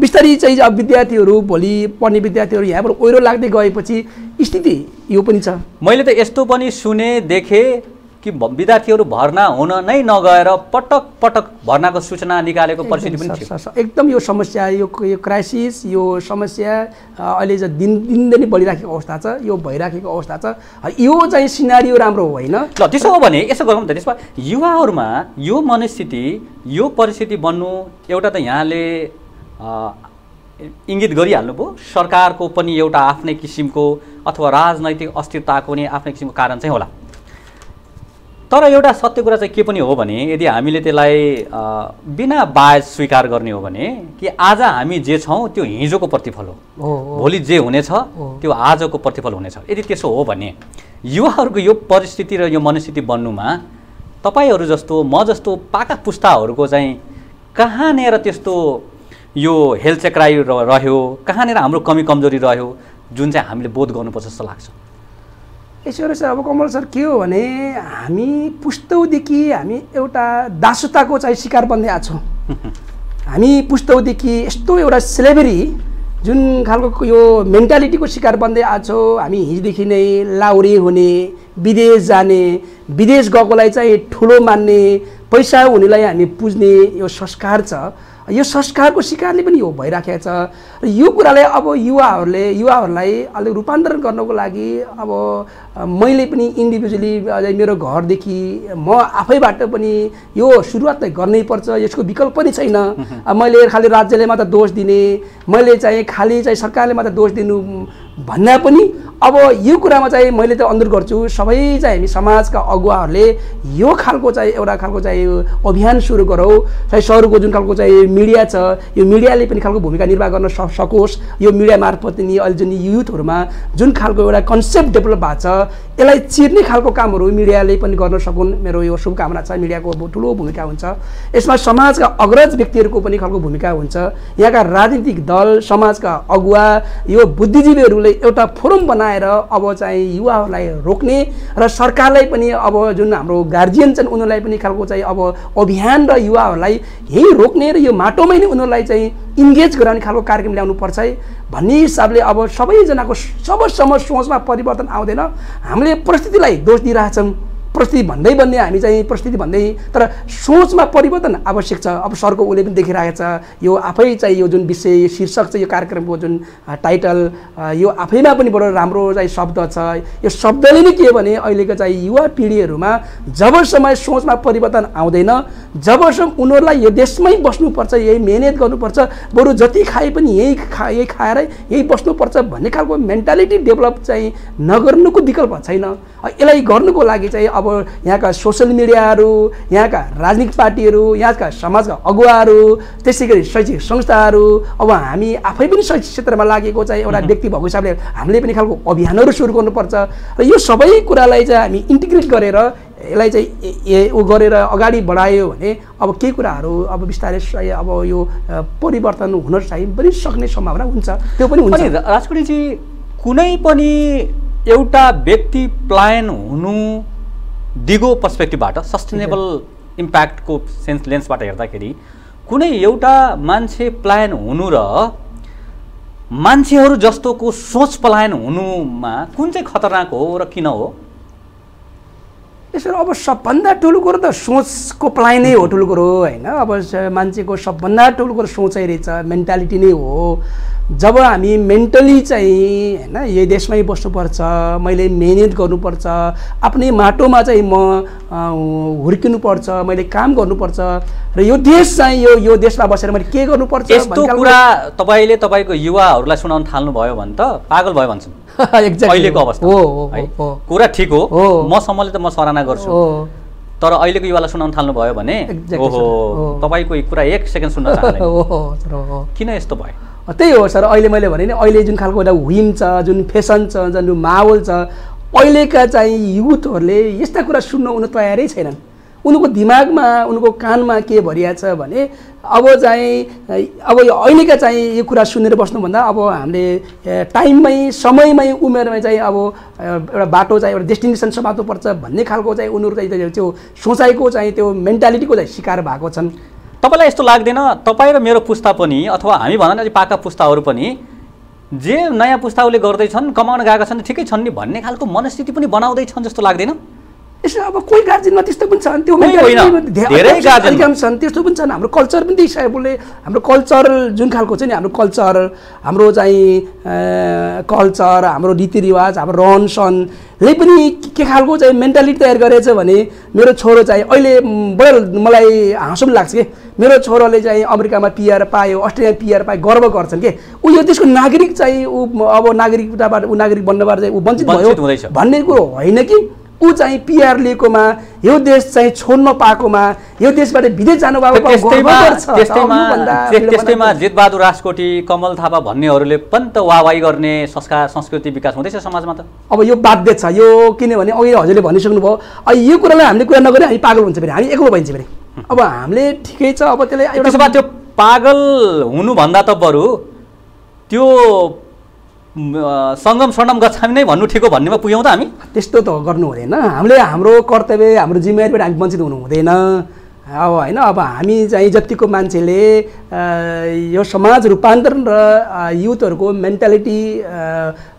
बिस्तारै चाहिँ अब विद्यार्थीहरू भोलि पढ्ने विद्यार्थीहरू यहाँबाट ओहिरो लाग्दै गएपछि स्थिति यो पनि छ।
मैले त यस्तो पनि सुने देखेँ कि विद्यार्थीहरू भर्ना हुन नै नगएर पटक पटक भर्नाको सूचना निकालेको परिस्थिति पनि
एकदम
थियो।
एकदम यो समस्या यो यो क्राइसिस यो समस्या अहिले दिन दिनदिनै बढिराखेको अवस्था छ यो भइराखेको अवस्था छ यो चाहिँ सिनारियो राम्रो होइन?
ल त्यसो हो भने यसो गरौँ त त्यसमा युवाहरूमा यो मनस्थिति यो परिस्थिति बन्नु एउटा त यहाँले इङ्गित गरिहाल्नुभयो सरकारको पनि एउटा आफ्नै किसिमको अथवा राजनैतिक अस्थिरताको पनि आफ्नै किसिमको कारण चाहिँ होला। तर एउटा सत्य कुरा चाहिँ के पनि हो भने यदि हामीले त्यसलाई बिना बाज स्वीकार गर्ने हो भने कि आज हामी जे छौँ त्यो हिजोको प्रतिफल हो। भोलि जे हुनेछ। त्यो आजको प्रतिफल हुनेछ। यदि त्यसो हो भने युवाहरूको यो परिस्थिति र यो मनस्थिति बन्नुमा तपाईँहरू जस्तो म जस्तो पाका पुस्ताहरूको चाहिँ कहाँनिर त्यस्तो यो हेलचेक्राइ र- रह्यो? कहाँनिर हाम्रो कमी कमजोरी रह्यो? जुन चाहिँ हामीले बोध गर्नुपर्छ जस्तो लाग्छ।
यसो रहेछ अब कमल सर के हो भने हामी पुस्तौदेखि हामी एउटा दासुताको चाहिँ शिकार बन्दै आएको छौँ। हामी पुस्तौदेखि यस्तो एउटा स्लेबरी जुन खालको यो मेन्टालिटीको शिकार बन्दै आएको छौँ। हामी हिजोदेखि नै लाउरे हुने विदेश जाने विदेश गएकोलाई चाहिँ ठुलो मान्ने पैसा हुनेलाई हामी पुज्ने यो संस्कार छ। यो संस्कारको शिकारले पनि यो भइराखेको छ। र यो कुरालाई अब युवाहरूले युवाहरूलाई अलिक रूपान्तरण गर्नको लागि अब मैले पनि इन्डिभिजुअली मेरो घरदेखि म आफैबाट पनि यो सुरुवात चाहिँ गर्नै पर्छ यसको विकल्प पनि छैन। मैले खालि राज्यले मात्र दोष दिने मैले चाहिँ खालि चाहिँ सरकारले मात्र दोष दिनु भन्दा पनि अब यो कुरामा चाहिँ मैले त अनुरोध गर्छु सबै चाहिँ हामी समाजका अगुवाहरूले यो खालको चाहिँ एउटा खालको चाहिँ अभियान सुरु गरौँ। चाहिँ सहरको जुन खालको चाहिँ मिडिया छ यो मिडियाले पनि खालको भूमिका निर्वाह गर्न सकोस्। यो मिडिया मार्फत नि अहिले जुन युथहरूमा जुन खालको एउटा कन्सेप्ट डेभलप भएको छ यसलाई चिर्ने खालको कामहरू मिडियाले पनि गर्न सकुन्। मेरो यो शुभकामना छ मिडियाको ठुलो भूमिका हुन्छ। यसमा समाजका अग्रज व्यक्तिहरूको पनि खालको भूमिका हुन्छ। यहाँका राजनीतिक दल समाजका अगुवा यो बुद्धिजीवीहरूले एउटा फोरम बनाएर अब चाहिँ युवाहरूलाई रोक्ने र सरकारलाई पनि अब जुन हाम्रो गार्जियन छन् उनीहरूलाई पनि खालको चाहिँ अब अभियान र युवाहरूलाई यहीँ रोक्ने र यो माटोमै नै उनीहरूलाई चाहिँ इन्गेज गराउने खालको कार्यक्रम ल्याउनुपर्छ है। भन्ने हिसाबले अब सबैजनाको सबसम्म सोचमा परिवर्तन आउँदैन। हामीले परिस्थितिलाई दोष दिइरहेछौँ। परिस्थिति भन्दै भन्दै हामी चाहिँ परिस्थिति भन्दै तर सोचमा परिवर्तन आवश्यक छ। अब सरको उसले पनि देखिरहेको छ यो आफै चाहिँ यो जुन विषय शीर्षक चाहिँ यो कार्यक्रमको जुन टाइटल यो आफैमा पनि बडो राम्रो चाहिँ शब्द छ। यो शब्दले नै के भने अहिलेको चाहिँ युवा पिँढीहरूमा जबसम्म सोचमा परिवर्तन आउँदैन जबसम्म उनीहरूलाई यो देशमै बस्नुपर्छ यही मिहिनेत गर्नुपर्छ बरु जति खाए पनि यही खा यही खाएर यही बस्नुपर्छ भन्ने खालको मेन्टालिटी डेभलप चाहिँ नगर्नुको विकल्प छैन। यसलाई गर्नुको लागि चाहिँ अब यहाँका सोसियल मिडियाहरू यहाँका राजनीतिक पार्टीहरू यहाँका समाजका अगुवाहरू त्यसै गरी शैक्षिक संस्थाहरू अब हामी आफै पनि शैक्षिक क्षेत्रमा लागेको चाहिँ एउटा व्यक्ति भएको हिसाबले हामीले पनि खालको अभियानहरू सुरु गर्नुपर्छ। र यो सबै कुरालाई चाहिँ हामी इन्टिग्रेट गरेर यसलाई चाहिँ ऊ गरेर अगाडि बढायो भने अब केही कुराहरू अब बिस्तारै अब यो परिवर्तन हुन चाहिँ पनि सक्ने सम्भावना हुन्छ। त्यो पनि हुन्छ।
राजकोटीजी कुनै पनि एउटा व्यक्ति प्लान हुनु दिगो पर्सपेक्टिभबाट सस्टेनेबल इम्प्याक्टको सेन्स लेन्सबाट हेर्दाखेरि कुनै एउटा मान्छे प्लान हुनु र मान्छेहरू जस्तोको सोच पलायन हुनुमा कुन चाहिँ खतरनाक हो र किन हो?
यसो अब सबभन्दा ठुलो कुरो त सोचको प्लाइ नै हो ठुलो कुरो होइन? अब मान्छेको सबभन्दा ठुलो कुरो सोचै रहेछ मेन्टालिटी नै हो। जब हामी मेन्टली चाहिँ होइन यही देशमै बस्नुपर्छ मैले मिहिनेत गर्नुपर्छ आफ्नै माटोमा चाहिँ म हुर्किनुपर्छ मैले काम गर्नुपर्छ र यो देश चाहिँ यो यो देशमा बसेर मैले के गर्नुपर्छ
यस्तो कुरा तपाईँले तपाईँको युवाहरूलाई सुनाउन थाल्नुभयो भने त पागल भयो भन्छन्। अहिलेको अवस्था। हो कुरा ठिक हो म सम्मले त म सराहना गर्छु। तर अहिलेको युवालाई सुनाउन थाल्नुभयो भने? ओहो तपाईँको कुरा एक सेकेन्ड सुन्न चाहन्छु किन यस्तो भयो?
त्यही हो सर। अहिले मैले भने नि अहिले जुन खालको एउटा विम छ जुन फेसन छ जुन माहौल छ अहिलेका चाहिँ युथहरूले यस्ता कुरा सुन्न उनीहरू तयारै छैनन्। उनीहरूको दिमागमा उनीहरूको कानमा के भरिएको छ भने अब चाहिँ अब यो अहिलेका चाहिँ यो कुरा सुनेर बस्नुभन्दा अब हामीले टाइममै समयमै उमेरमै चाहिँ अब एउटा बाटो चाहिँ एउटा डेस्टिनेसन समात्नुपर्छ भन्ने खालको चाहिँ उनीहरू चाहिँ त्यो सोचाइको चाहिँ त्यो मेन्टालिटीको चाहिँ शिकार भएको छन्।
तपाईँलाई यस्तो लाग्दैन? तपाईँ र मेरो पुस्ता पनि अथवा हामी भनौँ न पाका पुस्ताहरू पनि जे नयाँ पुस्ताहरूले गर्दैछन् कमाउन गएका छन् ठिकै छन् नि भन्ने खालको मनस्थिति पनि बनाउँदैछन् जस्तो लाग्दैन?
यसो अब कोही गार्जेनमा त्यस्तो पनि छन् त्यो धेरै गार्जेन छन् त्यस्तो पनि छन्। हाम्रो कल्चर पनि त्यही हिसाबले हाम्रो कल्चर जुन खालको छ नि हाम्रो कल्चर हाम्रो चाहिँ कल्चर हाम्रो रीतिरिवाज हाम्रो रहन सहनले पनि के खालको चाहिँ मेन्टालिटी तयार गरेछ भने मेरो छोरो चाहिँ अहिले बडो मलाई हाँसो पनि लाग्छ कि मेरो छोरोले चाहिँ अमेरिकामा पिआर पायो अस्ट्रेलिया पिआर पायो गर्व गर्छन् कि। ऊ यो देशको नागरिक चाहिँ ऊ अब नागरिकताबाट ऊ नागरिक बन्नबाट चाहिँ ऊ वञ्चित भयो भन्ने कुरो होइन कि। ऊ चाहिँ पिआर लिएकोमा यो देश चाहिँ छोड्न पाएकोमा यो देशबाट विदेश जानुभएको
त्यस्तैमा जितबहादुर राजकोटी कमल थापा भन्नेहरूले पनि त वाहवाही गर्ने संस्कार संस्कृति विकास हुँदैछ समाजमा त।
अब यो बाध्य छ। यो किनभने अघि हजुरले भनिसक्नुभयो यो कुरालाई हामीले कुरा नगरे हामी पागल हुन्छ फेरि। हामी एक्लो भइन्छ फेरि। अब हामीले ठिकै छ अब त्यसले
त्यसो भए त्यो पागल हुनुभन्दा त बरु त्यो सङ्गम स्वर्णम गच्छामी नै भन्नु ठिक हो भन्नेमा पुग्यौँ त हामी।
त्यस्तो त गर्नु हुँदैन। हामीले हाम्रो कर्तव्य हाम्रो जिम्मेवारीबाट हामी वञ्चित हुनु हुँदैन। अब होइन अब हामी चाहिँ जतिको मान्छेले यो समाज रूपान्तरण र युथहरूको मेन्टालिटी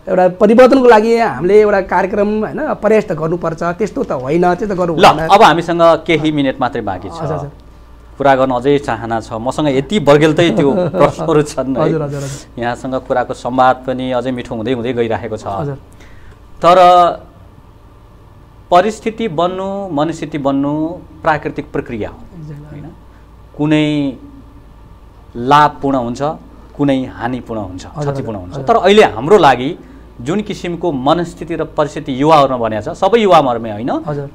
एउटा परिवर्तनको लागि हामीले एउटा कार्यक्रम होइन प्रयास त गर्नुपर्छ। त्यस्तो त होइन त्यो त गर्नु
अब हामीसँग केही मिनट मात्रै बाँकी छ। कुरा गर्न अझै चाहना छ। मसँग यति बर्गेल्तै त्यो प्रश्नहरू छन् है। यहाँसँग कुराको संवाद पनि अझै मिठो हुँदै हुँदै गइरहेको छ। तर परिस्थिति बन्नु मनस्थिति बन्नु प्राकृतिक प्रक्रिया हो। होइन? कुनै लाभपूर्ण हुन्छ कुनै हानिपूर्ण हुन्छ क्षतिपूर्ण हुन्छ। तर अहिले हाम्रो लागि जुन किसिमको मनस्थिति र परिस्थिति युवाहरूमा बनिएको छ सबै युवाहरूमै होइन।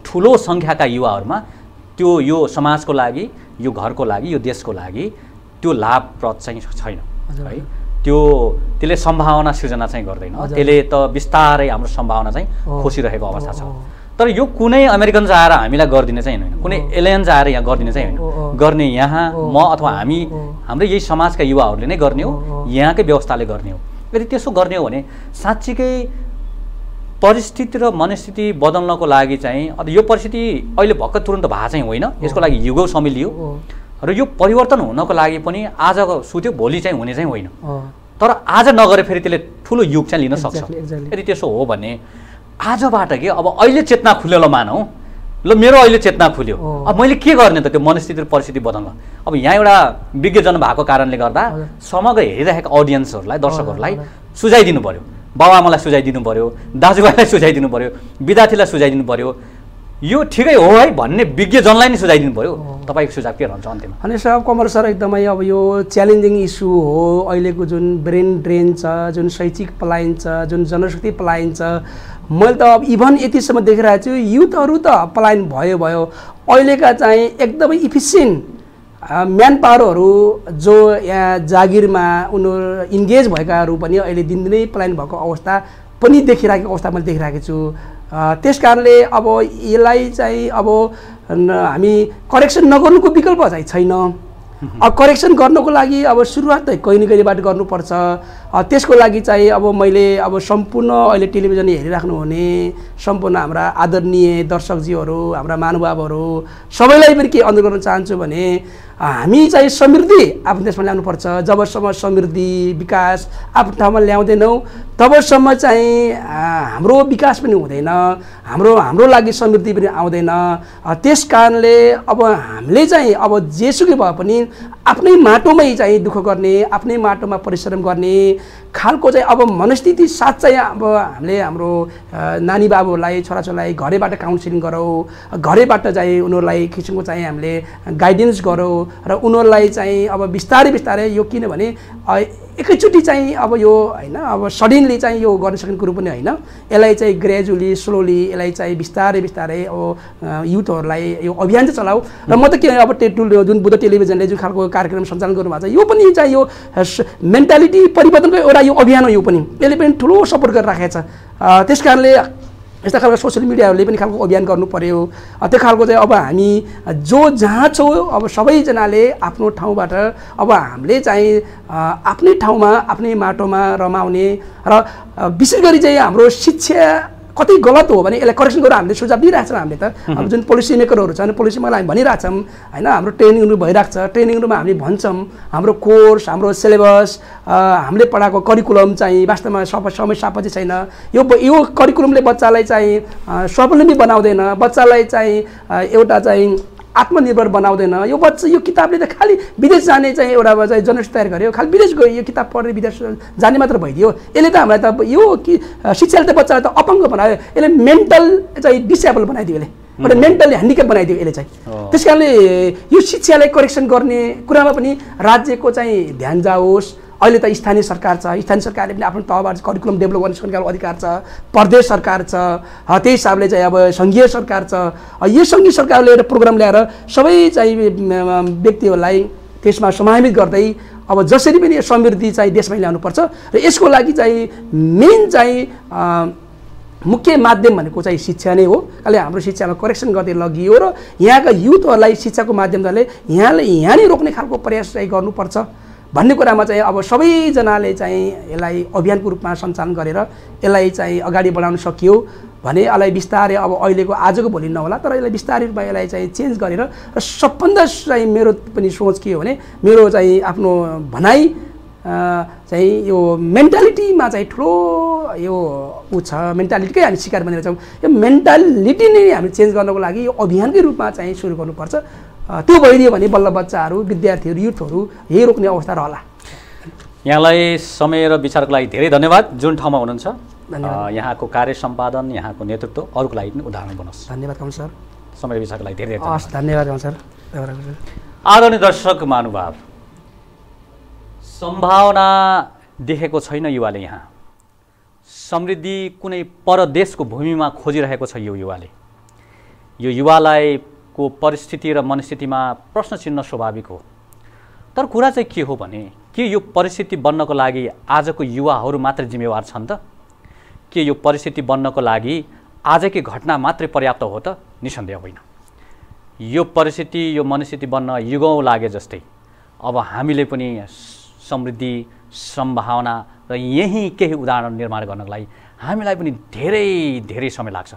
ठुलो सङ्ख्याका युवाहरूमा त्यो यो समाजको लागि यो घरको लागि यो देशको लागि त्यो लाभप्रद चाहिँ छैन है त्यो त्यसले सम्भावना सृजना चाहिँ गर्दैन। त्यसले त बिस्तारै हाम्रो सम्भावना चाहिँ। खोसिरहेको अवस्था छ। तर यो कुनै अमेरिकन आएर हामीलाई गरिदिने चाहिँ होइन कुनै एलियन्स आएर यहाँ गरिदिने चाहिँ। होइन गर्ने यहाँ म अथवा हामी। हाम्रो यही समाजका युवाहरूले नै गर्ने हो। यहाँकै व्यवस्थाले गर्ने हो यदि त्यसो गर्ने हो भने साँच्चीकै परिस्थिति र मनस्थिति बदल्नको लागि चाहिँ अब यो परिस्थिति अहिले भर्खर तुरन्त भएको चाहिँ होइन यसको लागि युगौ समय लियो
हो,
र यो परिवर्तन हुनको लागि पनि आज सुत्यो भोलि चाहिँ हुने चाहिँ होइन। तर आज नगरे फेरि त्यसले ठुलो युग चाहिँ लिन सक्छ. यदि त्यसो हो भने आजबाट के अब अहिले चेतना खुल्यो ल मानौ ल मेरो अहिले चेतना खुल्यो। अब मैले के गर्ने त त्यो मनस्थिति र परिस्थिति बदल्न अब यहाँ एउटा विज्ञजन भएको कारणले गर्दा। समग्र हेरिरहेका अडियन्सहरूलाई दर्शकहरूलाई। सुझाइदिनु पऱ्यो बाबुआमालाई सुझाइदिनु पऱ्यो दाजुभाइलाई सुझाइदिनु पऱ्यो विद्यार्थीलाई सुझाइदिनु पऱ्यो यो ठिकै हो है भन्ने विज्ञजनलाई नै सुझाइदिनु पऱ्यो। तपाईँको सुझाव के रहन्छ अन्त्यमा?
अनि सर कमल सर एकदमै अब यो च्यालेन्जिङ इस्यु हो। अहिलेको जुन ब्रेन ड्रेन छ जुन शैक्षिक पलायन छ जुन जनशक्ति पलायन छ मैले त अब इभन यतिसम्म देखिरहेको छु युथहरू त पलायन भयो भयो। अहिलेका चाहिँ एकदमै इफिसियन्ट म्यान पावरहरू जो यहाँ जागिरमा उनीहरू इन्गेज भएकाहरू पनि अहिले दिनदिनै पलायन भएको अवस्था पनि देखिरहेको अवस्था मैले देखिरहेको छु। त्यस कारणले अब यसलाई चाहिँ अब हामी करेक्सन नगर्नुको विकल्प चाहिँ छैन। अब करेक्सन गर्नको लागि अब सुरुवात त कहीँ न गर्नुपर्छ? त्यसको लागि चाहिँ अब मैले अब सम्पूर्ण अहिले टेलिभिजन हेरिराख्नु हुने सम्पूर्ण हाम्रा आदरणीय दर्शकजीहरू हाम्रा महानुभावहरू सबैलाई पनि के अनुरोध गर्न चाहन्छु भने हामी चाहिँ समृद्धि आफ्नो देशमा ल्याउनुपर्छ। जबसम्म समृद्धि विकास आफ्नो ठाउँमा ल्याउँदैनौँ तबसम्म चाहिँ हाम्रो विकास पनि हुँदैन हाम्रो हाम्रो लागि समृद्धि पनि आउँदैन। त्यस कारणले अब हामीले चाहिँ अब जेसुकै भए पनि आफ्नै माटोमै चाहिँ दुःख गर्ने आफ्नै माटोमा परिश्रम गर्ने खालको चाहिँ अब मनस्थिति साथ चाहिँ अब हामीले हाम्रो नानी बाबुहरूलाई छोराछोरीलाई घरैबाट काउन्सिलिङ गरौँ घरैबाट चाहिँ उनीहरूलाई किसिमको चाहिँ हामीले गाइडेन्स गरौँ र उनीहरूलाई चाहिँ अब बिस्तारै बिस्तारै यो किनभने एकैचोटि चाहिँ अब यो होइन अब सडनली चाहिँ यो गर्न सकिने कुरो पनि होइन। यसलाई चाहिँ ग्रेजुअली स्लोली यसलाई चाहिँ बिस्तारै बिस्तारै अब युथहरूलाई यो अभियान चाहिँ चलाऊ। र म त के अब टुल जुन बुद्ध टेलिभिजनले जुन खालको कार्यक्रम सञ्चालन गर्नुभएको छ यो पनि चाहिँ यो मेन्टालिटी परिवर्तनको एउटा यो अभियान हो यो पनि। यसले पनि ठुलो सपोर्ट गरिराखेको छ। त्यस कारणले यस्ता खालको सोसियल मिडियाहरूले पनि खालको अभियान गर्नु पर्यो। अ, त्यो खालको चाहिँ अब हामी जो जहाँ छौँ अब सबैजनाले आफ्नो ठाउँबाट अब हामीले चाहिँ आफ्नै ठाउँमा आफ्नै माटोमा रमाउने र विशेष गरी चाहिँ हाम्रो शिक्षा कति गलत हो भने यसलाई करेक्सन गरेर हामीले सुझाव दिइरहेको छौँ हामीले त। अब जुन पोलिसी मेकरहरू छन् पोलिसी मेकरलाई हामी भनिरहेछौँ होइन हाम्रो ट्रेनिङहरू भइरहेको छ। ट्रेनिङहरूमा हामीले भन्छौँ हाम्रो कोर्स हाम्रो सिलेबस हामीले पढाएको करिकुलम चाहिँ वास्तवमा सप समय सापची छैन। यो यो करिकुलमले बच्चालाई चाहिँ स्वावलम्बी बनाउँदैन। बच्चालाई चाहिँ एउटा चाहिँ आत्मनिर्भर बनाउँदैन। यो बच्चा यो किताबले त खालि विदेश जाने चाहिँ एउटा चाहिँ जनरेसन तयार गर्यो। खालि विदेश गयो यो किताब पढ्ने विदेश जाने मात्र भइदियो। यसले त हामीलाई त यो कि शिक्षाले त बच्चालाई त अपाङ्ग बनायो। यसले मेन्टल चाहिँ डिसेबल बनाइदियो यसले। एउटा मेन्टली ह्यान्डिक्याप बनाइदियो यसले चाहिँ। त्यस कारणले यो शिक्षालाई करेक्सन गर्ने कुरामा पनि राज्यको चाहिँ ध्यान जाओस्। अहिले त स्थानीय सरकार छ। स्थानीय सरकारले पनि आफ्नो तहबाट करिकुलम डेभलप गर्ने सरकारको अधिकार छ। प्रदेश सरकार छ। त्यही हिसाबले चाहिँ अब सङ्घीय सरकार छ। यो सङ्घीय सरकारले एउटा प्रोग्राम ल्याएर सबै चाहिँ व्यक्तिहरूलाई त्यसमा समाहित गर्दै अब जसरी पनि यो समृद्धि चाहिँ देशमै ल्याउनुपर्छ र यसको लागि चाहिँ मेन चाहिँ मुख्य माध्यम भनेको चाहिँ शिक्षा नै हो। अहिले हाम्रो शिक्षामा करेक्सन गर्दै लगियो र यहाँका युथहरूलाई शिक्षाको माध्यमले यहाँले यहाँ नै रोक्ने खालको प्रयास चाहिँ गर्नुपर्छ। भन्ने कुरामा चाहिँ अब सबैजनाले चाहिँ यसलाई अभियानको रूपमा सञ्चालन गरेर यसलाई चाहिँ अगाडि बढाउन सकियो भने यसलाई बिस्तारै अब अहिलेको आजको भोलि नहोला तर यसलाई बिस्तारै रूपमा यसलाई चाहिँ चेन्ज गरेर र सबभन्दा चाहिँ मेरो पनि सोच के हो भने मेरो चाहिँ आफ्नो भनाइ चाहिँ यो मेन्टालिटीमा चाहिँ ठुलो यो ऊ छ मेन्टालिटीकै हामी सिकार बनेर छौँ यो मेन्टालिटी नै हामी चेन्ज गर्नको लागि यो अभियानकै रूपमा चाहिँ सुरु गर्नुपर्छ। त्यो भइदियो भने बल्ल बच्चाहरू विद्यार्थीहरू युथहरू यही रोक्ने अवस्था रहला।
यहाँलाई समय र विचारको लागि धेरै धन्यवाद। जुन ठाउँमा हुनुहुन्छ यहाँको कार्य सम्पादन यहाँको नेतृत्व अरूको लागि पनि उदाहरण बनोस्।
धन्यवाद कमल सर।
समय विचारको लागि धेरै।
हस् धन्यवाद। कमल सर।
आदरणीय दर्शक महानुभाव सम्भावना देखेको छैन युवाले यहाँ। समृद्धि कुनै परदेशको भूमिमा खोजिरहेको छ यो युवाले। यो युवालाई को परिस्थिति र मनस्थितिमा प्रश्न चिन्ह स्वाभाविक हो। तर कुरा चाहिँ के हो भने के यो परिस्थिति बन्नको लागि आजको युवाहरू मात्रै जिम्मेवार छन् त? के यो परिस्थिति बन्नको लागि आजकै घटना मात्रै पर्याप्त हो त? निसन्देह होइन। यो परिस्थिति यो मनस्थिति बन्न युगौँ लागे जस्तै। अब हामीले पनि समृद्धि सम्भावना र यहीँ केही उदाहरण निर्माण गर्नको लागि हामीलाई पनि धेरै धेरै समय लाग्छ।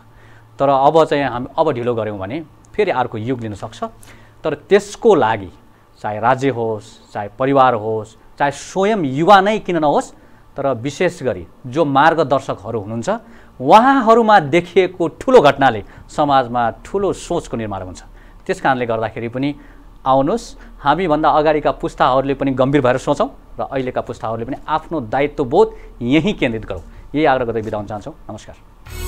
तर अब चाहिँ हामी अब ढिलो गऱ्यौँ भने फेरि अर्को युग लिन सक्छ। तर त्यसको लागि चाहे राज्य होस् चाहे परिवार होस् चाहे स्वयं युवा नै किन नहोस् तर विशेष गरी जो मार्गदर्शकहरू हुनुहुन्छ उहाँहरूमा देखिएको ठुलो घटनाले समाजमा ठुलो सोचको निर्माण हुन्छ। त्यस कारणले गर्दाखेरि पनि आउनुहोस् हामीभन्दा अगाडिका पुस्ताहरूले पनि गम्भीर भएर सोचौँ र अहिलेका पुस्ताहरूले पनि आफ्नो दायित्वबोध यहीँ केन्द्रित गरौँ। यही आग्रह गर्दै बिदा हुन चाहन्छौँ। नमस्कार।